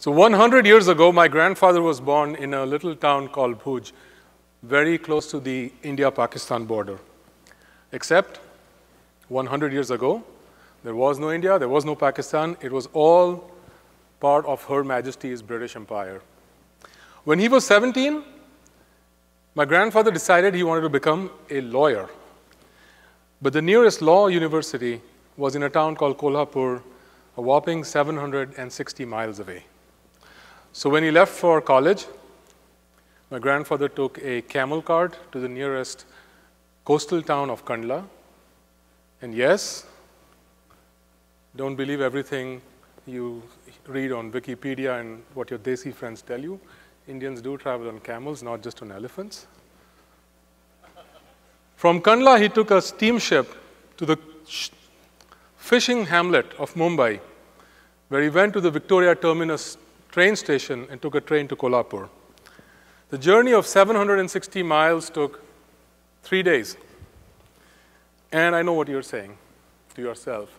So 100 years ago, my grandfather was born in a little town called Bhuj, very close to the India-Pakistan border. Except 100 years ago, there was no India, there was no Pakistan. It was all part of Her Majesty's British Empire. When he was 17, my grandfather decided he wanted to become a lawyer. But the nearest law university was in a town called Kolhapur, a whopping 760 miles away. So when he left for college, my grandfather took a camel cart to the nearest coastal town of Kandla. And yes, don't believe everything you read on Wikipedia and what your Desi friends tell you. Indians do travel on camels, not just on elephants. From Kandla, he took a steamship to the fishing hamlet of Mumbai, where he went to the Victoria Terminus train station and took a train to Kolhapur. The journey of 760 miles took three days. And I know what you're saying to yourself.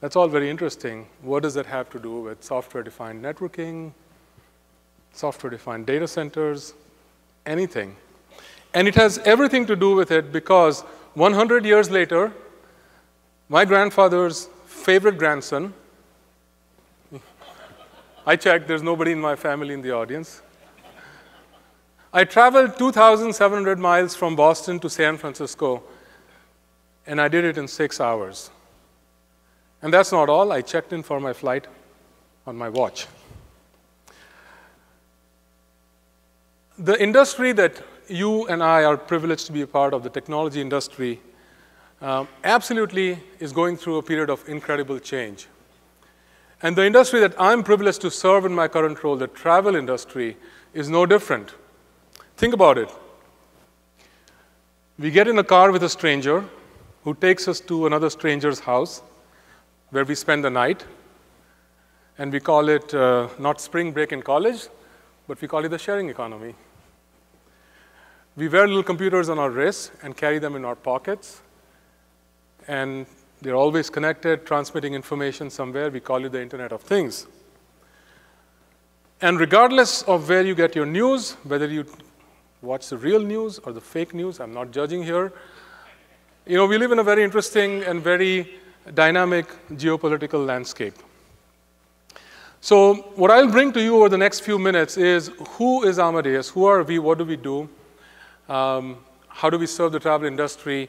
That's all very interesting. What does that have to do with software-defined networking, software-defined data centers, anything? And it has everything to do with it because 100 years later, my grandfather's favorite grandson, I checked, there's nobody in my family in the audience, I traveled 2,700 miles from Boston to San Francisco, and I did it in six hours. And that's not all. I checked in for my flight on my watch. The industry that you and I are privileged to be a part of, the technology industry, um, absolutely is going through a period of incredible change. And the industry that I'm privileged to serve in my current role, the travel industry, is no different. Think about it. We get in a car with a stranger who takes us to another stranger's house where we spend the night. And we call it uh, not spring break in college, but we call it the sharing economy. We wear little computers on our wrists and carry them in our pockets. And they're always connected, transmitting information somewhere. We call it the Internet of Things. And regardless of where you get your news, whether you watch the real news or the fake news. I'm not judging here. You know, we live in a very interesting and very dynamic geopolitical landscape. So what I'll bring to you over the next few minutes is who is Amadeus? Who are we? What do we do? Um, how do we serve the travel industry?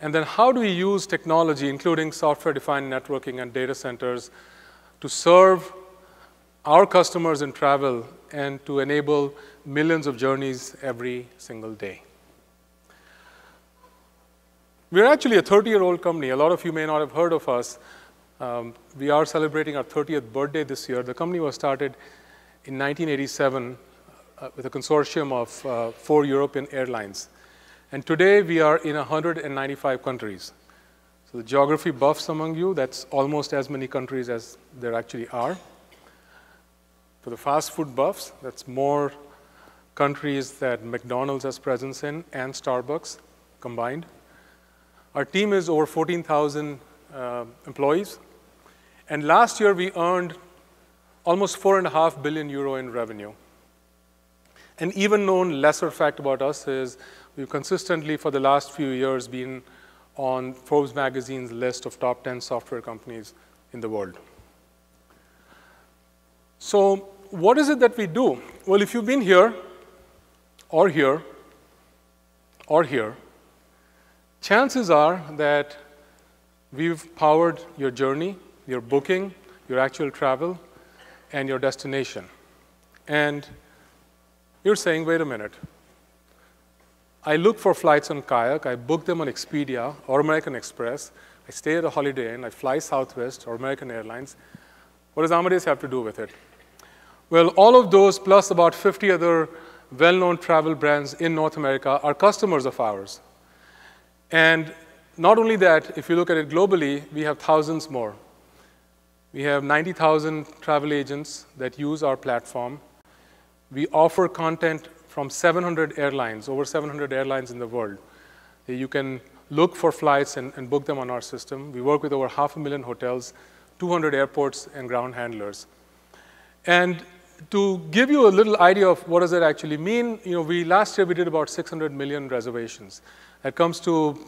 And then how do we use technology, including software-defined networking and data centers, to serve our customers in travel and to enable millions of journeys every single day. We're actually a 30-year-old company. A lot of you may not have heard of us. Um, we are celebrating our 30th birthday this year. The company was started in 1987 uh, with a consortium of uh, four European airlines. And today we are in 195 countries. So the geography buffs among you, that's almost as many countries as there actually are. For the fast food buffs, that's more countries that McDonald's has presence in and Starbucks combined. Our team is over 14,000 uh, employees. And last year, we earned almost four and a half billion euro in revenue. An even known lesser fact about us is we've consistently, for the last few years, been on Forbes magazine's list of top 10 software companies in the world. So what is it that we do? Well, if you've been here or here, or here, chances are that we've powered your journey, your booking, your actual travel, and your destination. And you're saying, wait a minute. I look for flights on Kayak, I book them on Expedia or American Express, I stay at a Holiday Inn, I fly Southwest or American Airlines. What does Amadeus have to do with it? Well, all of those plus about 50 other well-known travel brands in North America are customers of ours. And not only that, if you look at it globally, we have thousands more. We have 90,000 travel agents that use our platform. We offer content from 700 airlines, over 700 airlines in the world. You can look for flights and, and book them on our system. We work with over half a million hotels, 200 airports, and ground handlers. And to give you a little idea of what does that actually mean, you know, we last year we did about 600 million reservations. That comes to,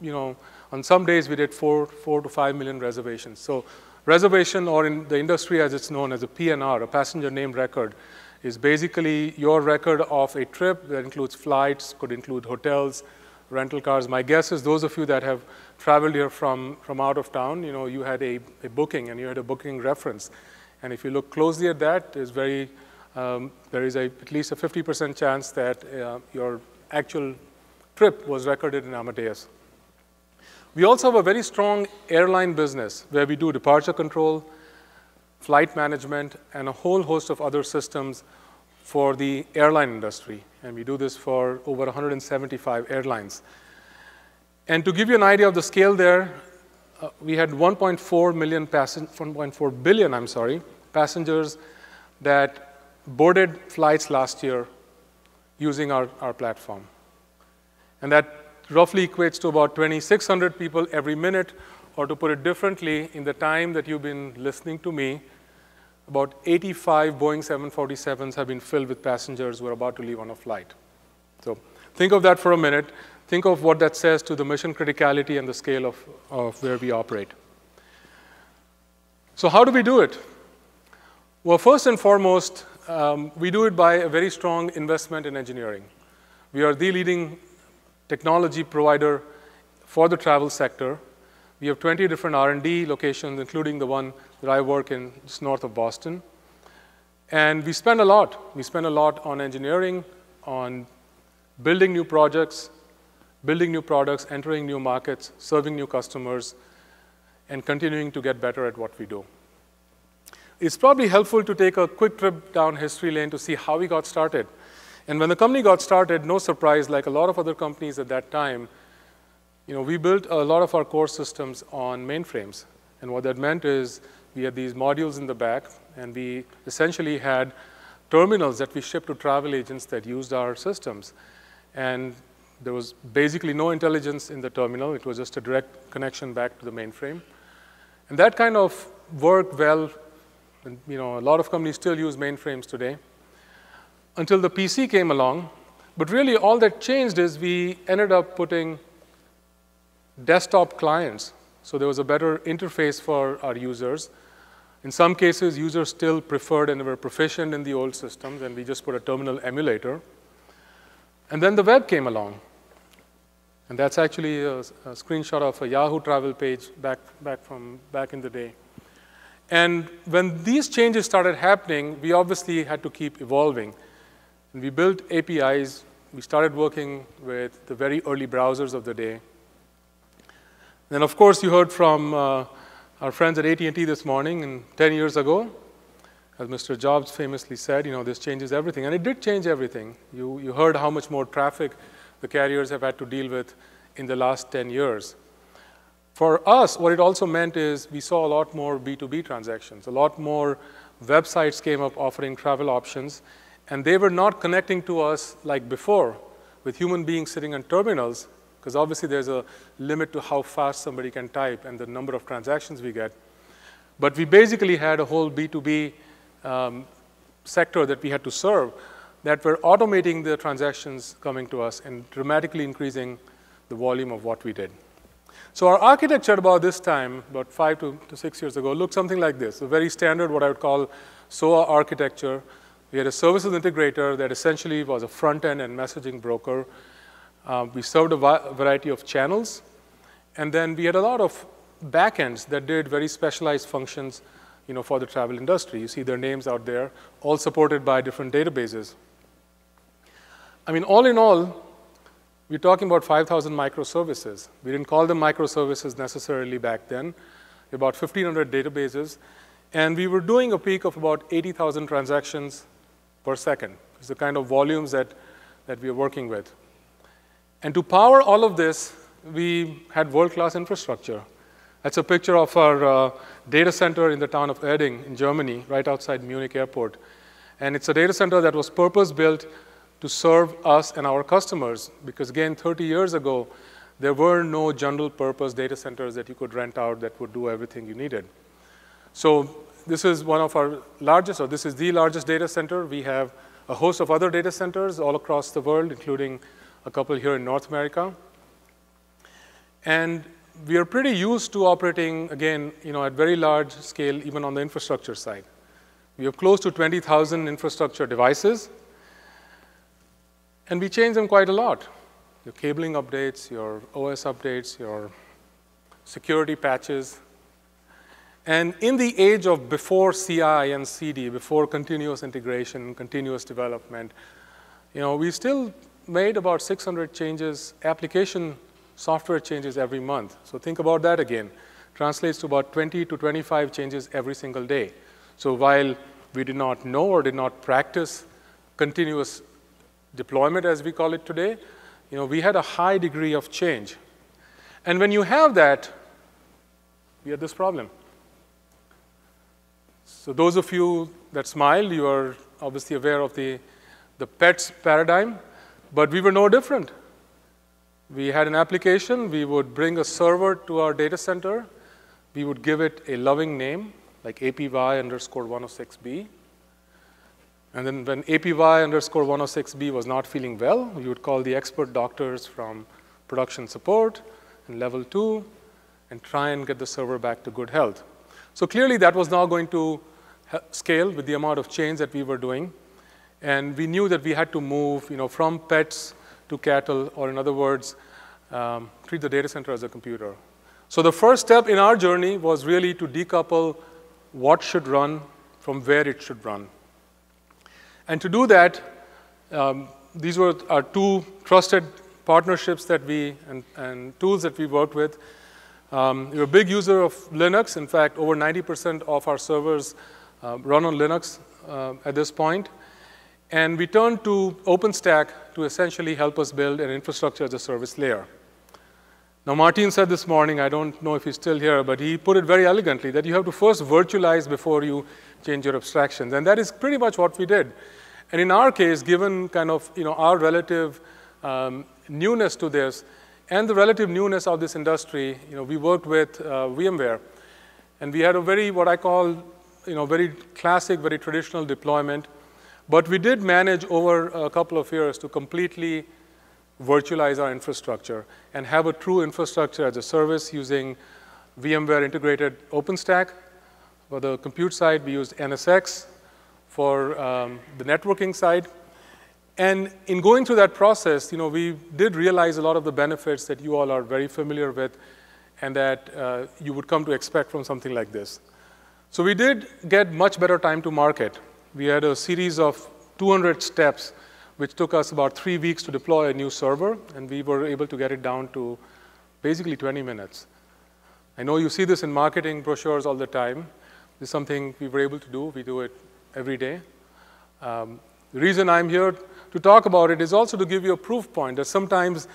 you know, on some days we did four, four to five million reservations. So reservation, or in the industry as it's known as a PNR, a passenger name record, is basically your record of a trip that includes flights, could include hotels, rental cars. My guess is those of you that have traveled here from, from out of town, you know, you had a, a booking and you had a booking reference. And if you look closely at that, there's very, um, there is a, at least a 50% chance that uh, your actual trip was recorded in Amadeus. We also have a very strong airline business where we do departure control, flight management, and a whole host of other systems for the airline industry. And we do this for over 175 airlines. And to give you an idea of the scale there, uh, we had 1.4 million 1.4 billion, I'm sorry, passengers that boarded flights last year using our, our platform. And that roughly equates to about 2,600 people every minute, or to put it differently, in the time that you've been listening to me, about 85 Boeing 747s have been filled with passengers who are about to leave on a flight. So think of that for a minute. Think of what that says to the mission criticality and the scale of, of where we operate. So how do we do it? Well, first and foremost, um, we do it by a very strong investment in engineering. We are the leading technology provider for the travel sector. We have 20 different R&D locations, including the one that I work in just north of Boston. And we spend a lot. We spend a lot on engineering, on building new projects, building new products, entering new markets, serving new customers, and continuing to get better at what we do. It's probably helpful to take a quick trip down history lane to see how we got started. And when the company got started, no surprise, like a lot of other companies at that time, you know, we built a lot of our core systems on mainframes. And what that meant is we had these modules in the back, and we essentially had terminals that we shipped to travel agents that used our systems. And there was basically no intelligence in the terminal. It was just a direct connection back to the mainframe. And that kind of worked well. And, you know, a lot of companies still use mainframes today until the PC came along. But really, all that changed is we ended up putting desktop clients. So there was a better interface for our users. In some cases, users still preferred and were proficient in the old systems, and we just put a terminal emulator. And then the web came along. And that's actually a, a screenshot of a Yahoo travel page back, back from back in the day. And when these changes started happening, we obviously had to keep evolving. And we built APIs. We started working with the very early browsers of the day. Then, of course, you heard from uh, our friends at AT&T this morning, and 10 years ago, as Mr. Jobs famously said, you know, this changes everything. And it did change everything. You, you heard how much more traffic the carriers have had to deal with in the last 10 years. For us, what it also meant is we saw a lot more B2B transactions. A lot more websites came up offering travel options, and they were not connecting to us like before with human beings sitting on terminals, because obviously there's a limit to how fast somebody can type and the number of transactions we get. But we basically had a whole B2B um, sector that we had to serve that were automating the transactions coming to us and dramatically increasing the volume of what we did. So our architecture about this time, about five to, to six years ago, looked something like this, a very standard, what I would call SOA architecture, we had a services integrator that essentially was a front end and messaging broker. Uh, we served a variety of channels. And then we had a lot of backends that did very specialized functions you know, for the travel industry. You see their names out there, all supported by different databases. I mean, all in all, we're talking about 5,000 microservices. We didn't call them microservices necessarily back then. About 1,500 databases. And we were doing a peak of about 80,000 transactions per second. It's the kind of volumes that, that we are working with. And to power all of this, we had world-class infrastructure. That's a picture of our uh, data center in the town of Erding in Germany, right outside Munich airport. And it's a data center that was purpose-built to serve us and our customers. Because again, 30 years ago, there were no general purpose data centers that you could rent out that would do everything you needed. So this is one of our largest, or this is the largest data center. We have a host of other data centers all across the world, including a couple here in North America. And we are pretty used to operating, again, you know, at very large scale, even on the infrastructure side. We have close to 20,000 infrastructure devices, and we change them quite a lot. Your cabling updates, your OS updates, your security patches. And in the age of before CI and CD, before continuous integration, continuous development, you know, we still made about 600 changes, application software changes every month. So think about that again. Translates to about 20 to 25 changes every single day. So while we did not know or did not practice continuous deployment, as we call it today, you know, we had a high degree of change. And when you have that, we had this problem. So those of you that smiled, you are obviously aware of the, the PETS paradigm, but we were no different. We had an application. We would bring a server to our data center. We would give it a loving name, like APY underscore 106B. And then when APY underscore 106B was not feeling well, we would call the expert doctors from production support and level two and try and get the server back to good health. So clearly that was not going to scale with the amount of change that we were doing. And we knew that we had to move you know, from pets to cattle, or in other words, um, treat the data center as a computer. So the first step in our journey was really to decouple what should run from where it should run. And to do that, um, these were our two trusted partnerships that we, and, and tools that we worked with. Um, we're a big user of Linux. In fact, over 90% of our servers uh, run on Linux uh, at this point. And we turned to OpenStack to essentially help us build an infrastructure as a service layer. Now, Martin said this morning, I don't know if he's still here, but he put it very elegantly that you have to first virtualize before you change your abstractions. And that is pretty much what we did. And in our case, given kind of you know, our relative um, newness to this and the relative newness of this industry, you know, we worked with uh, VMware. And we had a very, what I call, you know, very classic, very traditional deployment but we did manage over a couple of years to completely virtualize our infrastructure and have a true infrastructure as a service using VMware integrated OpenStack. For the compute side, we used NSX. For um, the networking side, and in going through that process, you know, we did realize a lot of the benefits that you all are very familiar with and that uh, you would come to expect from something like this. So we did get much better time to market. We had a series of 200 steps, which took us about three weeks to deploy a new server, and we were able to get it down to basically 20 minutes. I know you see this in marketing brochures all the time. This is something we were able to do. We do it every day. Um, the reason I'm here to talk about it is also to give you a proof point that sometimes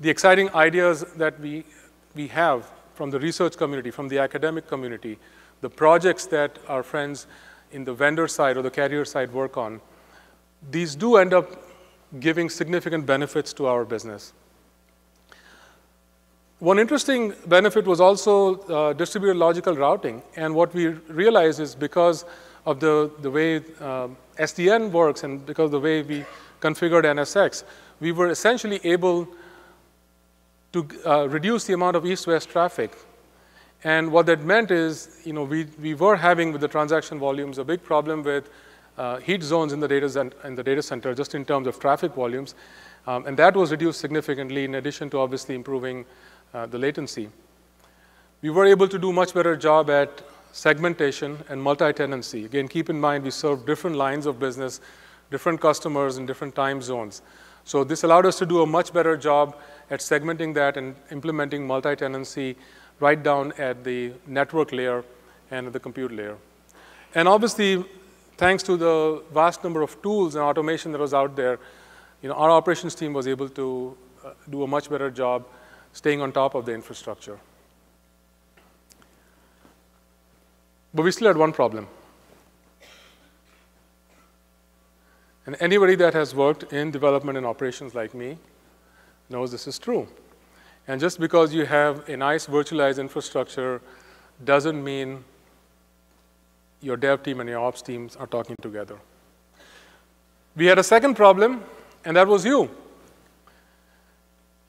the exciting ideas that we, we have from the research community, from the academic community, the projects that our friends in the vendor side or the carrier side work on, these do end up giving significant benefits to our business. One interesting benefit was also uh, distributed logical routing. And what we realized is because of the, the way uh, SDN works and because of the way we configured NSX, we were essentially able to uh, reduce the amount of east-west traffic and what that meant is, you know, we, we were having with the transaction volumes a big problem with uh, heat zones in the, data in the data center just in terms of traffic volumes. Um, and that was reduced significantly in addition to obviously improving uh, the latency. We were able to do much better job at segmentation and multi-tenancy. Again, keep in mind we serve different lines of business, different customers in different time zones. So this allowed us to do a much better job at segmenting that and implementing multi-tenancy right down at the network layer and at the compute layer. And obviously, thanks to the vast number of tools and automation that was out there, you know, our operations team was able to uh, do a much better job staying on top of the infrastructure. But we still had one problem. And anybody that has worked in development and operations like me knows this is true. And just because you have a nice virtualized infrastructure doesn't mean your dev team and your ops teams are talking together. We had a second problem, and that was you.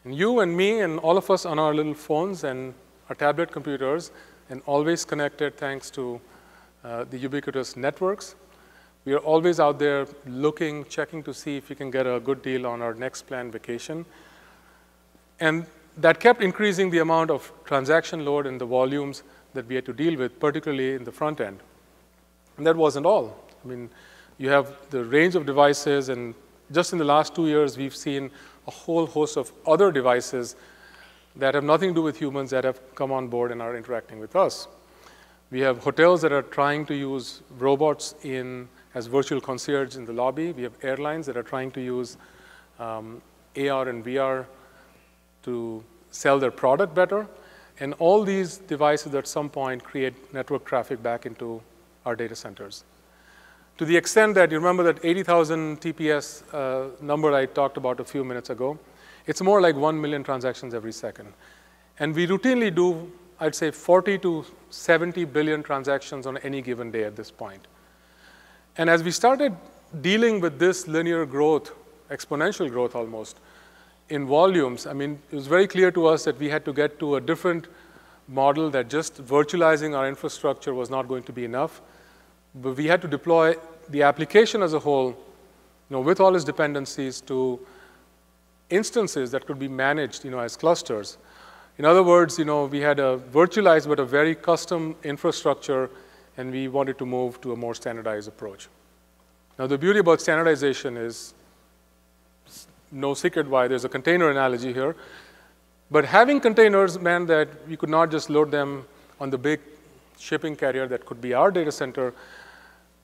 And you and me and all of us on our little phones and our tablet computers, and always connected thanks to uh, the ubiquitous networks. We are always out there looking, checking to see if we can get a good deal on our next planned vacation. And that kept increasing the amount of transaction load and the volumes that we had to deal with, particularly in the front end. And that wasn't all. I mean, you have the range of devices, and just in the last two years, we've seen a whole host of other devices that have nothing to do with humans that have come on board and are interacting with us. We have hotels that are trying to use robots in, as virtual concierge in the lobby. We have airlines that are trying to use um, AR and VR to sell their product better. And all these devices at some point create network traffic back into our data centers. To the extent that you remember that 80,000 TPS uh, number I talked about a few minutes ago, it's more like 1 million transactions every second. And we routinely do, I'd say, 40 to 70 billion transactions on any given day at this point. And as we started dealing with this linear growth, exponential growth almost, in volumes, I mean, it was very clear to us that we had to get to a different model that just virtualizing our infrastructure was not going to be enough. But we had to deploy the application as a whole, you know, with all its dependencies to instances that could be managed, you know, as clusters. In other words, you know, we had a virtualized but a very custom infrastructure, and we wanted to move to a more standardized approach. Now, the beauty about standardization is no secret why there's a container analogy here. But having containers meant that we could not just load them on the big shipping carrier that could be our data center,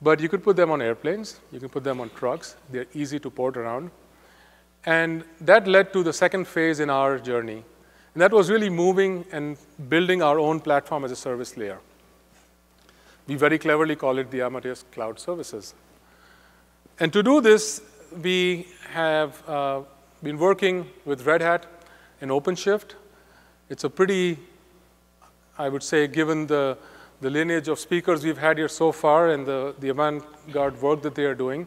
but you could put them on airplanes, you can put them on trucks, they're easy to port around. And that led to the second phase in our journey. And that was really moving and building our own platform as a service layer. We very cleverly call it the Amadeus Cloud Services. And to do this, we have uh, been working with Red Hat and OpenShift. It's a pretty, I would say, given the, the lineage of speakers we've had here so far and the, the avant-garde work that they are doing,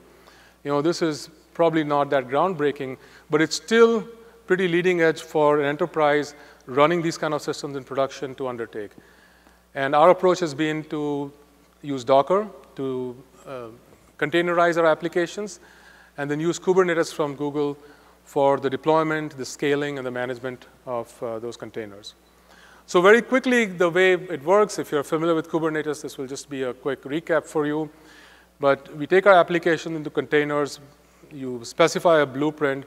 you know, this is probably not that groundbreaking, but it's still pretty leading edge for an enterprise running these kind of systems in production to undertake. And our approach has been to use Docker to uh, containerize our applications and then use Kubernetes from Google for the deployment, the scaling, and the management of uh, those containers. So very quickly, the way it works, if you're familiar with Kubernetes, this will just be a quick recap for you. But we take our application into containers, you specify a blueprint,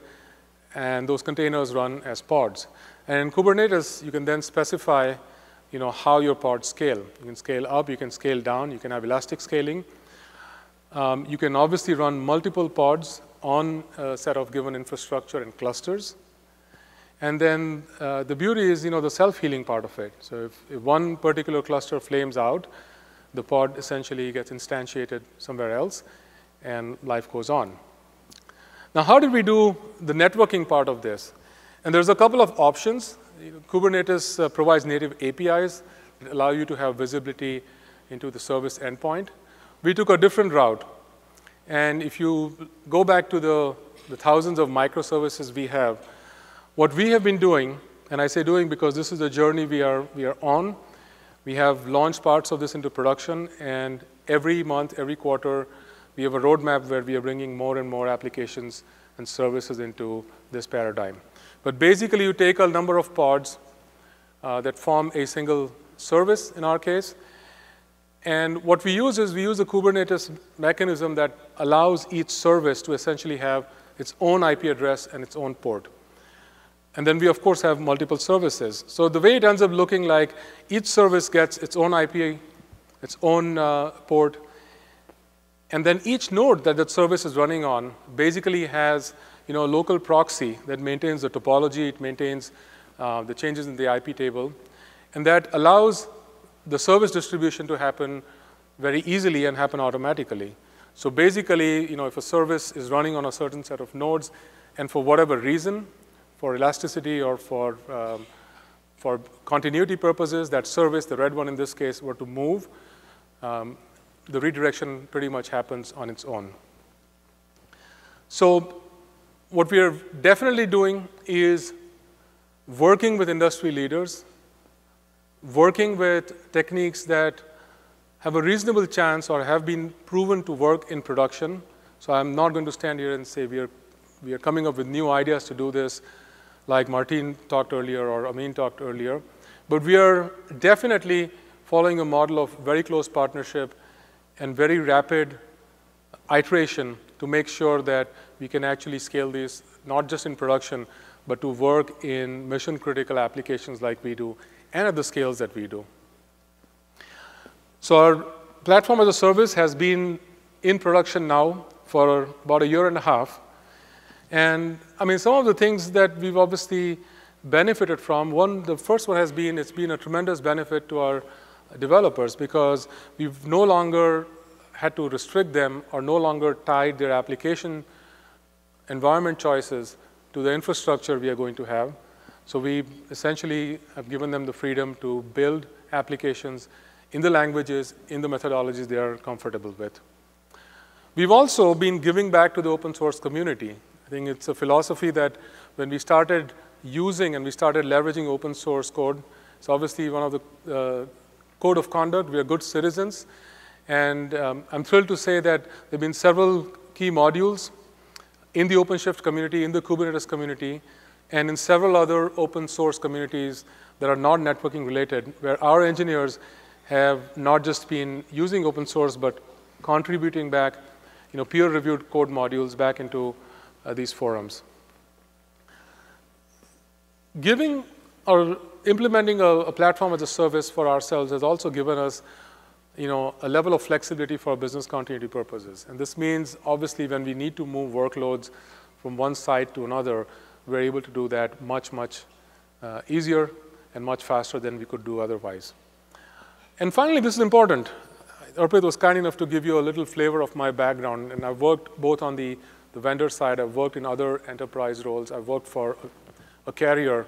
and those containers run as pods. And in Kubernetes, you can then specify you know, how your pods scale. You can scale up, you can scale down, you can have elastic scaling. Um, you can obviously run multiple pods on a set of given infrastructure and clusters. And then uh, the beauty is, you know, the self-healing part of it. So if, if, one particular cluster flames out, the pod essentially gets instantiated somewhere else, and life goes on. Now, how did we do the networking part of this? And there's a couple of options. Kubernetes uh, provides native APIs that allow you to have visibility into the service endpoint. We took a different route. And if you go back to the, the thousands of microservices we have, what we have been doing, and I say doing because this is the journey we are, we are on, we have launched parts of this into production, and every month, every quarter, we have a roadmap where we are bringing more and more applications and services into this paradigm. But basically, you take a number of pods uh, that form a single service in our case, and what we use is we use a Kubernetes mechanism that allows each service to essentially have its own IP address and its own port. And then we, of course, have multiple services. So the way it ends up looking like each service gets its own IP, its own uh, port, and then each node that that service is running on basically has you know, a local proxy that maintains the topology, it maintains uh, the changes in the IP table, and that allows the service distribution to happen very easily and happen automatically. So basically, you know, if a service is running on a certain set of nodes, and for whatever reason, for elasticity or for, um, for continuity purposes, that service, the red one in this case, were to move, um, the redirection pretty much happens on its own. So what we are definitely doing is working with industry leaders, working with techniques that have a reasonable chance or have been proven to work in production. So I'm not going to stand here and say we are, we are coming up with new ideas to do this, like Martin talked earlier or Amin talked earlier. But we are definitely following a model of very close partnership and very rapid iteration to make sure that we can actually scale these, not just in production, but to work in mission critical applications like we do and at the scales that we do. So our platform as a service has been in production now for about a year and a half. And I mean, some of the things that we've obviously benefited from, one, the first one has been, it's been a tremendous benefit to our developers because we've no longer had to restrict them or no longer tied their application environment choices to the infrastructure we are going to have. So we essentially have given them the freedom to build applications in the languages, in the methodologies they are comfortable with. We've also been giving back to the open source community. I think it's a philosophy that when we started using and we started leveraging open source code, it's obviously one of the uh, code of conduct. We are good citizens. And um, I'm thrilled to say that there have been several key modules in the OpenShift community, in the Kubernetes community, and in several other open source communities that are not networking related, where our engineers have not just been using open source, but contributing back you know, peer-reviewed code modules back into uh, these forums. Giving or implementing a, a platform as a service for ourselves has also given us you know, a level of flexibility for business continuity purposes. And this means, obviously, when we need to move workloads from one site to another, we're able to do that much, much uh, easier and much faster than we could do otherwise. And finally, this is important. Arpit was kind enough to give you a little flavor of my background, and I've worked both on the, the vendor side, I've worked in other enterprise roles, I've worked for a, a carrier,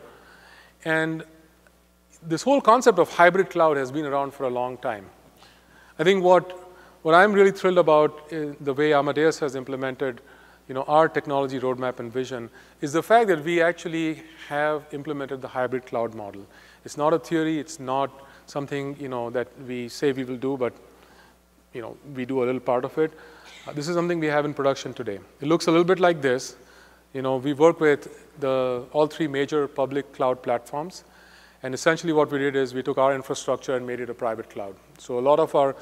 and this whole concept of hybrid cloud has been around for a long time. I think what, what I'm really thrilled about the way Amadeus has implemented you know, our technology roadmap and vision is the fact that we actually have implemented the hybrid cloud model. It's not a theory, it's not something you know, that we say we will do, but you know, we do a little part of it. Uh, this is something we have in production today. It looks a little bit like this. You know, we work with the, all three major public cloud platforms. And essentially what we did is we took our infrastructure and made it a private cloud. So a lot of our,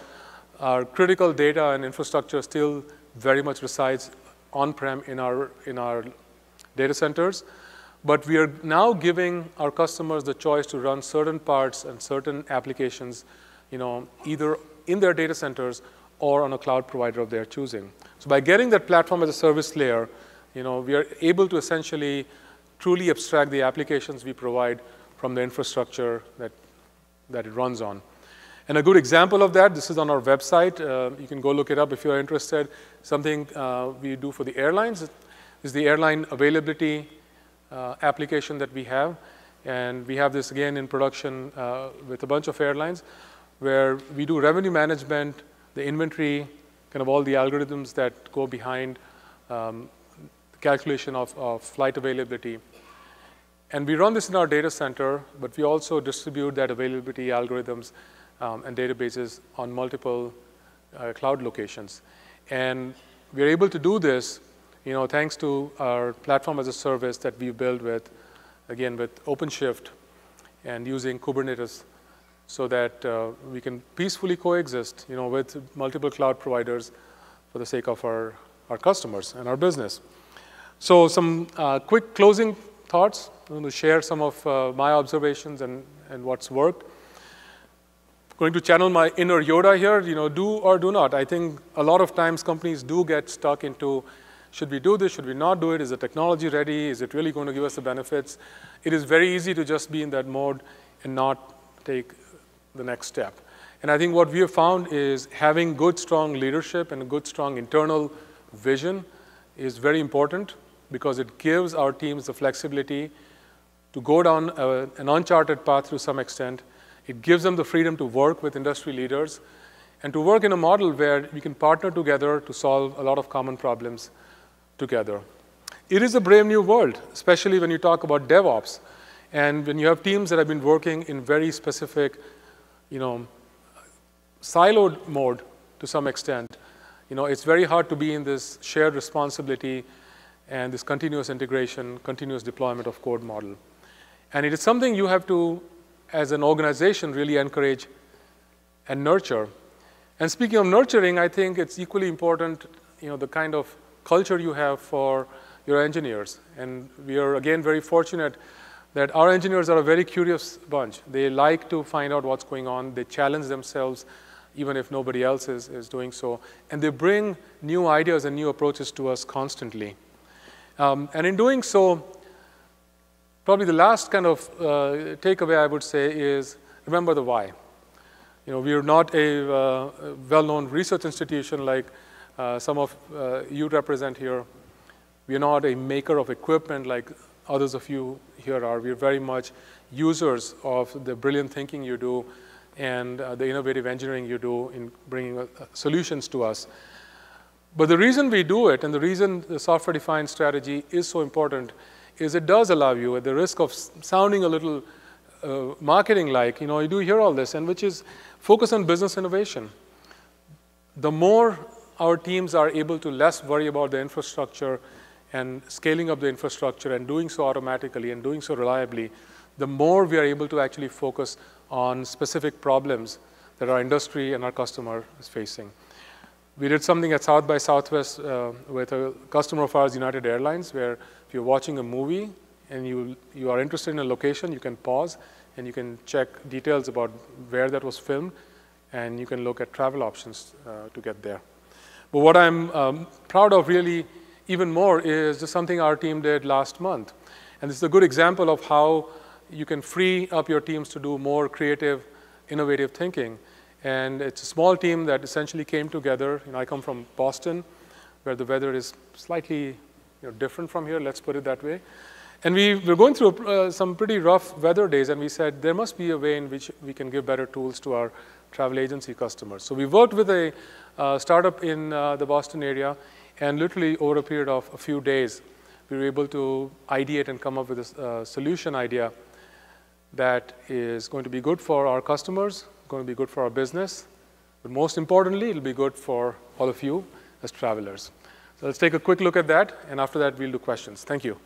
our critical data and infrastructure still very much resides on-prem in our, in our data centers. But we are now giving our customers the choice to run certain parts and certain applications, you know, either in their data centers or on a cloud provider of their choosing. So by getting that platform as a service layer, you know, we are able to essentially truly abstract the applications we provide from the infrastructure that, that it runs on. And a good example of that, this is on our website. Uh, you can go look it up if you're interested. Something uh, we do for the airlines is the airline availability uh, application that we have. And we have this again in production uh, with a bunch of airlines where we do revenue management, the inventory, kind of all the algorithms that go behind um, the calculation of, of flight availability. And we run this in our data center, but we also distribute that availability algorithms um, and databases on multiple uh, cloud locations. And we're able to do this, you know, thanks to our platform as a service that we built with, again, with OpenShift and using Kubernetes so that uh, we can peacefully coexist, you know, with multiple cloud providers for the sake of our, our customers and our business. So some uh, quick closing thoughts. I'm going to share some of uh, my observations and, and what's worked. Going to channel my inner Yoda here, you know, do or do not. I think a lot of times companies do get stuck into should we do this, should we not do it, is the technology ready, is it really going to give us the benefits? It is very easy to just be in that mode and not take the next step. And I think what we have found is having good, strong leadership and a good, strong internal vision is very important because it gives our teams the flexibility to go down a, an uncharted path to some extent. It gives them the freedom to work with industry leaders. and to work in a model where we can partner together to solve a lot of common problems together. It is a brave new world, especially when you talk about DevOps. And when you have teams that have been working in very specific, you know, siloed mode to some extent, you know, it's very hard to be in this shared responsibility and this continuous integration, continuous deployment of code model. And it is something you have to, as an organization, really encourage and nurture. And speaking of nurturing, I think it's equally important, you know, the kind of culture you have for your engineers. And we are, again, very fortunate that our engineers are a very curious bunch. They like to find out what's going on. They challenge themselves, even if nobody else is, is doing so. And they bring new ideas and new approaches to us constantly. Um, and in doing so, probably the last kind of uh, takeaway I would say is remember the why. You know, we are not a uh, well-known research institution like uh, some of uh, you represent here. We are not a maker of equipment like others of you here are. We are very much users of the brilliant thinking you do and uh, the innovative engineering you do in bringing uh, solutions to us. But the reason we do it and the reason the software-defined strategy is so important is it does allow you, at the risk of sounding a little uh, marketing-like, you know, you do hear all this, and which is Focus on business innovation. The more our teams are able to less worry about the infrastructure and scaling up the infrastructure and doing so automatically and doing so reliably, the more we are able to actually focus on specific problems that our industry and our customer is facing. We did something at South by Southwest uh, with a customer of ours, United Airlines, where you're watching a movie and you, you are interested in a location, you can pause and you can check details about where that was filmed, and you can look at travel options uh, to get there. But what I'm um, proud of really even more is just something our team did last month. And this is a good example of how you can free up your teams to do more creative, innovative thinking. And it's a small team that essentially came together. You know, I come from Boston, where the weather is slightly you know, different from here, let's put it that way. And we were going through uh, some pretty rough weather days, and we said there must be a way in which we can give better tools to our travel agency customers. So we worked with a uh, startup in uh, the Boston area, and literally over a period of a few days, we were able to ideate and come up with a uh, solution idea that is going to be good for our customers, going to be good for our business, but most importantly, it'll be good for all of you as travelers. So let's take a quick look at that, and after that, we'll do questions. Thank you.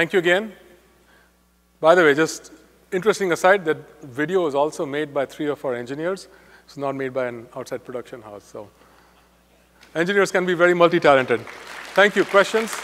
Thank you again. By the way, just interesting aside, that video is also made by three of our engineers. It's not made by an outside production house. So engineers can be very multi-talented. Thank you. Questions?